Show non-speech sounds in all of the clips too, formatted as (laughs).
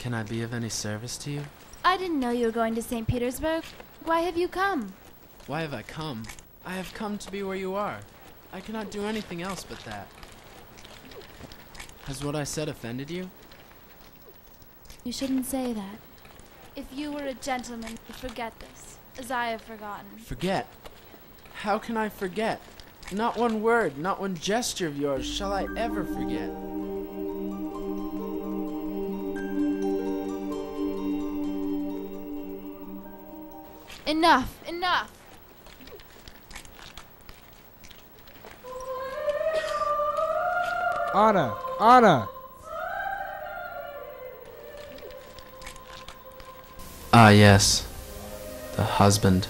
Can I be of any service to you? I didn't know you were going to St. Petersburg. Why have you come? Why have I come? I have come to be where you are. I cannot do anything else but that. Has what I said offended you? You shouldn't say that. If you were a gentleman, you'd forget this, as I have forgotten. Forget? How can I forget? Not one word, not one gesture of yours shall I ever forget. Enough, enough! Anna! Anna! Ah, yes. The husband.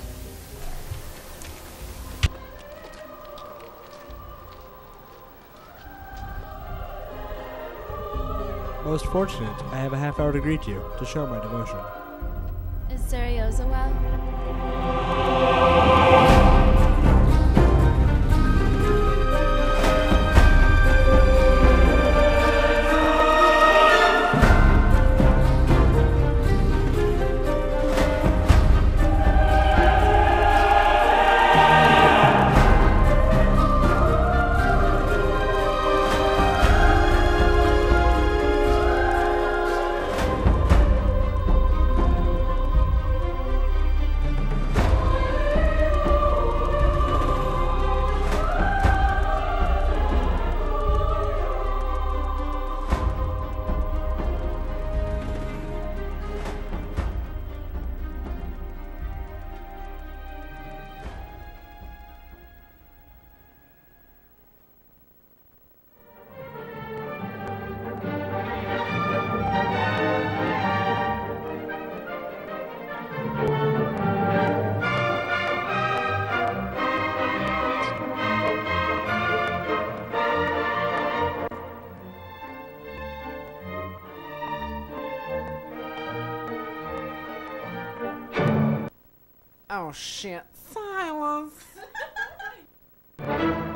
Most fortunate, I have a half hour to greet you, to show my devotion. Seryozha well? Oh shit. Silence. (laughs)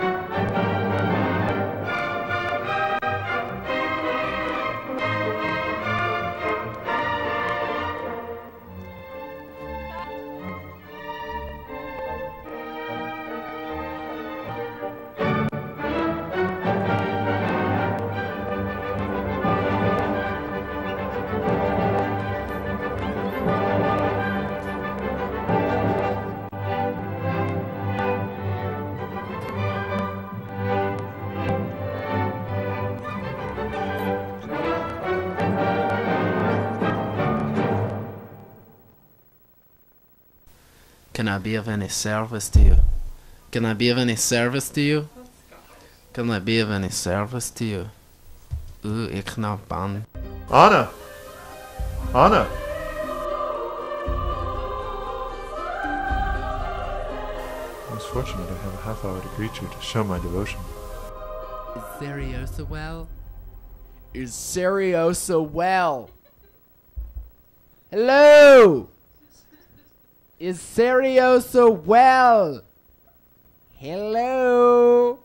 Can I be of any service to you? Can I be of any service to you? Can I be of any service to you? Ooh, ik nou ban. Anna! Anna! Most fortunate I have a half hour to greet you to show my devotion. Is Seryozha well? Is Seryozha well? Hello? Is Seryozha well? Hello?